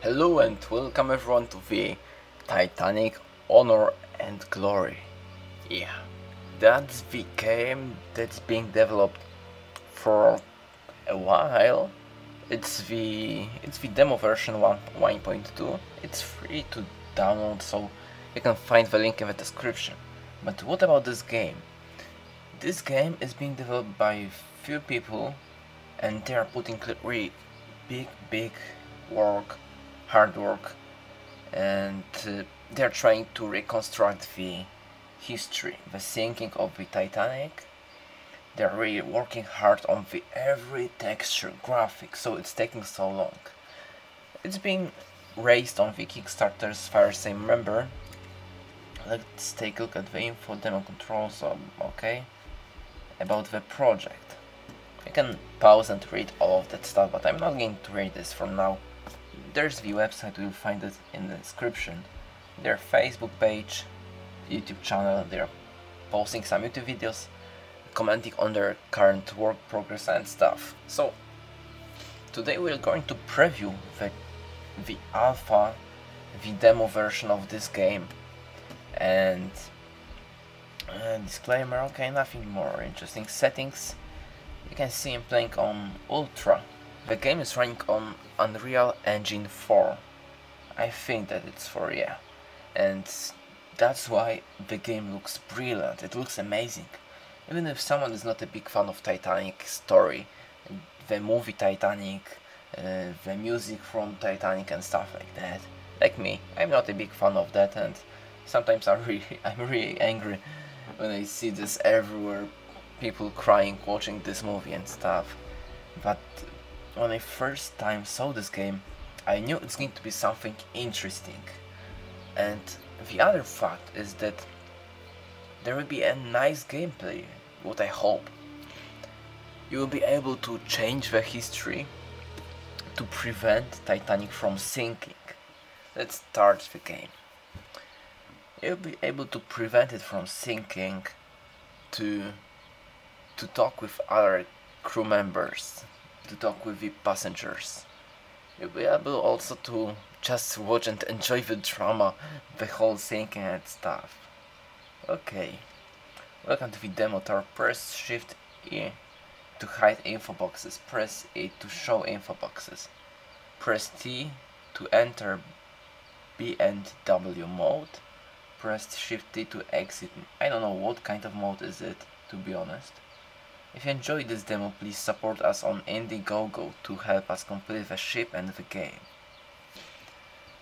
Hello and welcome everyone to the Titanic Honor and Glory. Yeah, that's the game that's being developed for a while. It's the it's the demo version 1 1.2. It's free to download, so you can find the link in the description. But what about this game? This game is being developed by few people, and they are putting really big, big work hard work and uh, they're trying to reconstruct the history, the sinking of the Titanic. They're really working hard on the every texture, graphic, so it's taking so long. It's been raised on the Kickstarter as far as I remember. Let's take a look at the info demo controls, um, okay, about the project. I can pause and read all of that stuff, but I'm not going to read this for now there's the website, you'll find it in the description. Their Facebook page, YouTube channel, they're posting some YouTube videos, commenting on their current work progress and stuff. So, today we're going to preview the, the alpha, the demo version of this game. And uh, disclaimer, okay, nothing more interesting. Settings, you can see I'm playing on Ultra the game is running on Unreal Engine 4. I think that it's for yeah. And that's why the game looks brilliant. It looks amazing. Even if someone is not a big fan of Titanic story, the movie Titanic, uh, the music from Titanic and stuff like that. Like me, I'm not a big fan of that and sometimes I'm really, I'm really angry when I see this everywhere, people crying watching this movie and stuff. But when I first time saw this game, I knew it's going to be something interesting. And the other fact is that there will be a nice gameplay, what I hope. You will be able to change the history to prevent Titanic from sinking. Let's start the game. You'll be able to prevent it from sinking to to talk with other crew members to talk with the passengers. You'll be able also to just watch and enjoy the drama, the whole thing and stuff. Okay. Welcome to the demo tower. Press Shift E to hide info boxes. Press E to show info boxes. Press T to enter B and W mode. Press Shift T to exit. I don't know what kind of mode is it, to be honest. If you enjoyed this demo, please support us on Indiegogo to help us complete the ship and the game.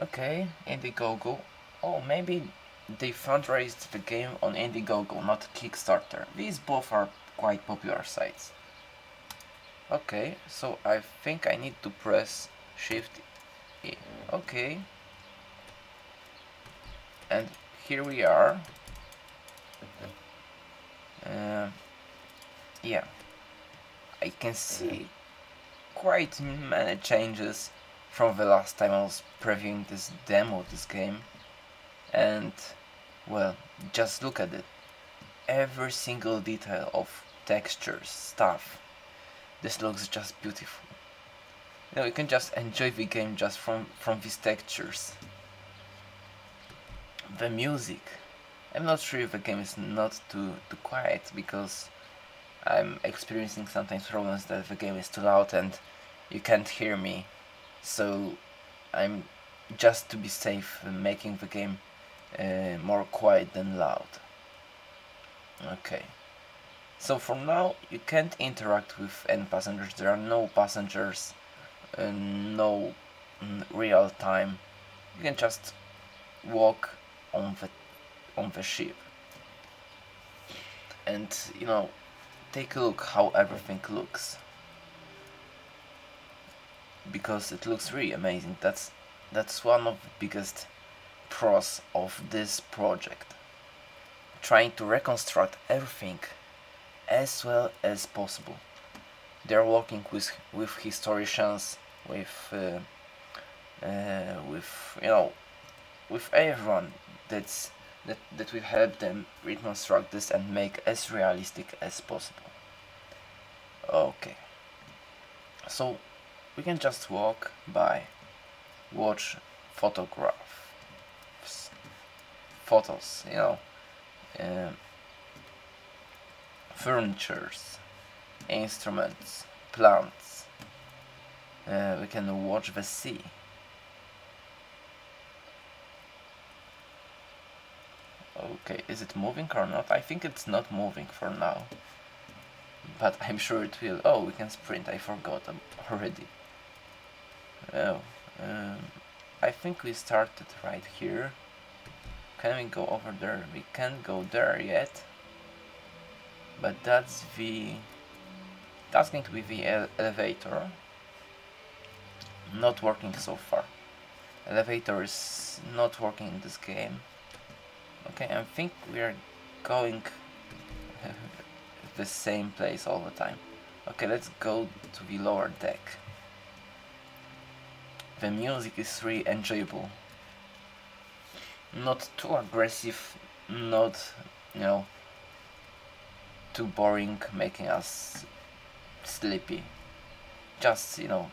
Okay, Indiegogo. Oh, maybe they fundraised the game on Indiegogo, not Kickstarter. These both are quite popular sites. Okay, so I think I need to press Shift E. Okay. And here we are. Uh, yeah, I can see quite many changes from the last time I was previewing this demo, this game. And, well, just look at it. Every single detail of textures, stuff. This looks just beautiful. You know, you can just enjoy the game just from, from these textures. The music. I'm not sure if the game is not too, too quiet because I'm experiencing sometimes problems that the game is too loud and you can't hear me. So I'm just to be safe making the game uh, more quiet than loud. Okay. So for now you can't interact with any passengers. There are no passengers uh, no mm, real time. You can just walk on the on the ship. And you know take a look how everything looks. Because it looks really amazing. That's that's one of the biggest pros of this project. Trying to reconstruct everything as well as possible. They're working with with historians with uh, uh, with you know with everyone that's that, that will help them reconstruct this and make as realistic as possible. Okay, so we can just walk by watch photographs, photos, you know, um, furnitures, instruments, plants. Uh, we can watch the sea. Okay, is it moving or not? I think it's not moving for now. But I'm sure it will. Oh, we can sprint. I forgot already. Oh, um, I think we started right here. Can we go over there? We can't go there yet. But that's the... That's going to be the ele elevator. Not working so far. Elevator is not working in this game. Okay, I think we are going the same place all the time. Okay, let's go to the lower deck. The music is really enjoyable. Not too aggressive, not, you know, too boring, making us sleepy. Just, you know,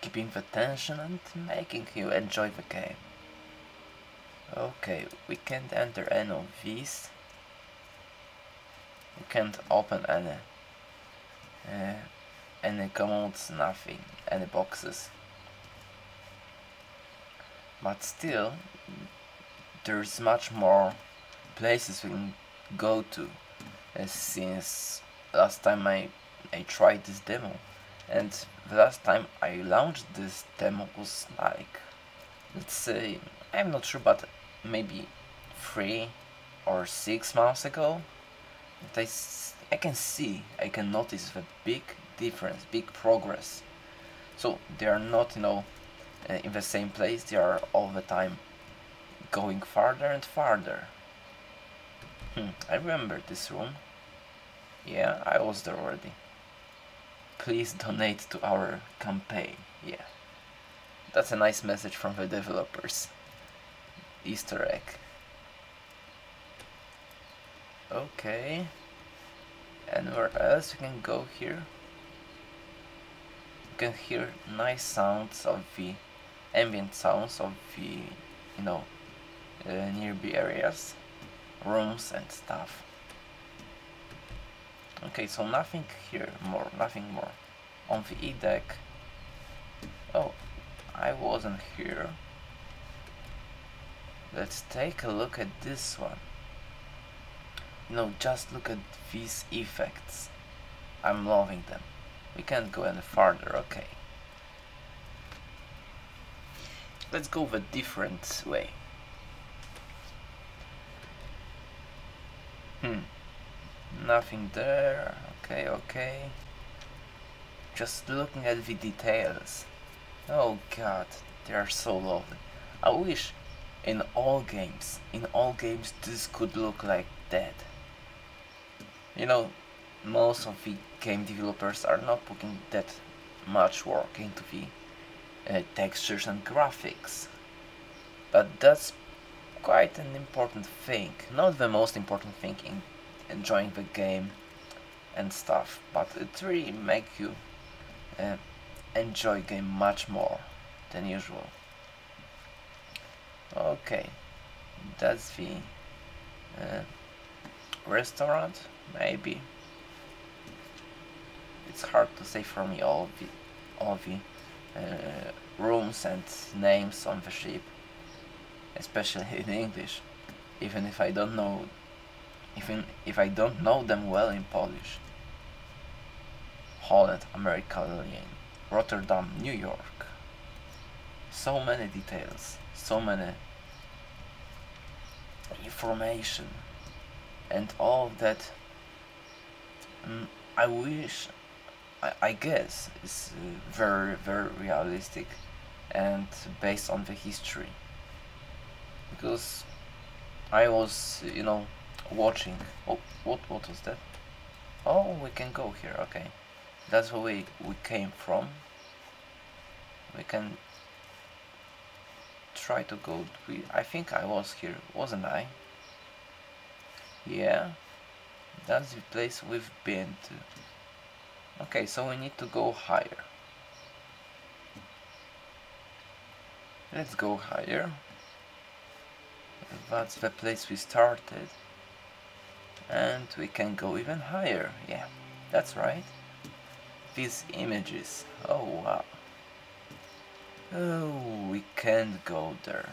keeping the tension and making you enjoy the game. Okay, we can't enter any of these. We can't open any uh, any commodes, nothing, any boxes. But still, there's much more places we can go to uh, since last time I, I tried this demo and the last time I launched this demo was like let's say I'm not sure but maybe three or six months ago I, I can see, I can notice the big difference, big progress. So they are not, you know, uh, in the same place, they are all the time going farther and farther. Hmm, I remember this room. Yeah, I was there already. Please donate to our campaign. Yeah. That's a nice message from the developers. Easter egg. Okay. And where else you can go here? You can hear nice sounds of the ambient sounds of the, you know, uh, nearby areas, rooms and stuff. Okay, so nothing here more, nothing more. On the E deck. Oh, I wasn't here. Let's take a look at this one. No, just look at these effects. I'm loving them. We can't go any farther, okay. Let's go the different way. Hmm. Nothing there. Okay, okay. Just looking at the details. Oh god, they are so lovely. I wish in all games, in all games this could look like that. You know, most of the game developers are not putting that much work into the uh, textures and graphics. But that's quite an important thing. Not the most important thing in enjoying the game and stuff, but it really makes you uh, enjoy game much more than usual. Okay, that's the uh, restaurant, maybe. It's hard to say for me all the all the uh, rooms and names on the ship, especially in English, even if I don't know, even if I don't know them well in Polish. Holland, America, Rotterdam, New York. So many details, so many information and all that um, I wish I, I guess is uh, very very realistic and based on the history. Because I was you know watching oh what what was that? Oh we can go here okay. That's where we, we came from. We can try to go we I think I was here wasn't I? Yeah. That's the place we've been to. Okay so we need to go higher. Let's go higher. That's the place we started. And we can go even higher. Yeah that's right. These images. Oh wow. Oh we can't go there.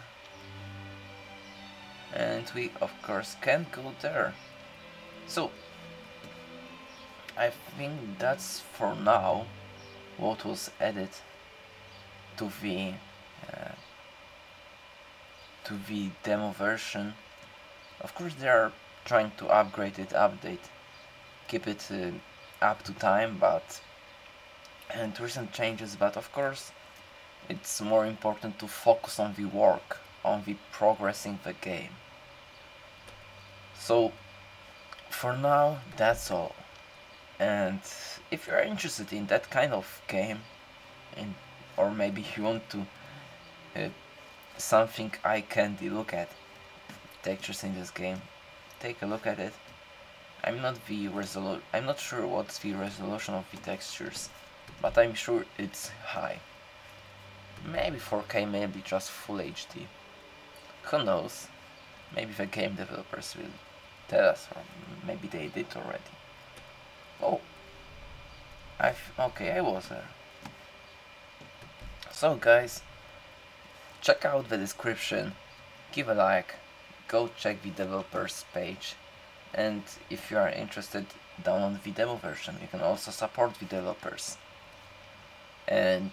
And we of course can't go there. So I think that's for now what was added to the uh, to the demo version. Of course they are trying to upgrade it update keep it uh, up to time but and recent changes but of course it's more important to focus on the work on the progressing the game. So for now that's all. And if you're interested in that kind of game in, or maybe you want to uh, something eye candy look at textures in this game take a look at it. I'm not the resolu I'm not sure what's the resolution of the textures but I'm sure it's high maybe 4K maybe just full HD who knows maybe the game developers will tell us or maybe they did already Oh. I okay, I was there. So guys, check out the description, give a like, go check the developers page, and if you are interested, download the demo version. You can also support the developers. And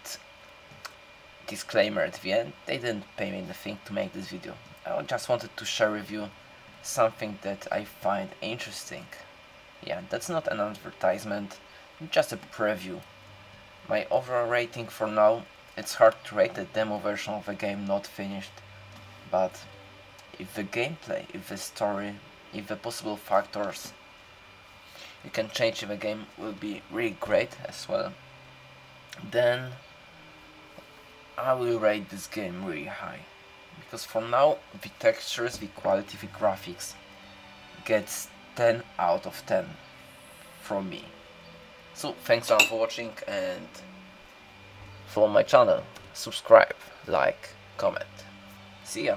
disclaimer at the end, they didn't pay me anything to make this video. I just wanted to share with you something that I find interesting. Yeah, that's not an advertisement, just a preview. My overall rating for now, it's hard to rate the demo version of a game not finished, but if the gameplay, if the story, if the possible factors you can change in the game will be really great as well, then I will rate this game really high. Because for now, the textures, the quality, the graphics gets 10 out of 10 from me. So thanks all for watching and follow my channel, subscribe, like, comment. See ya!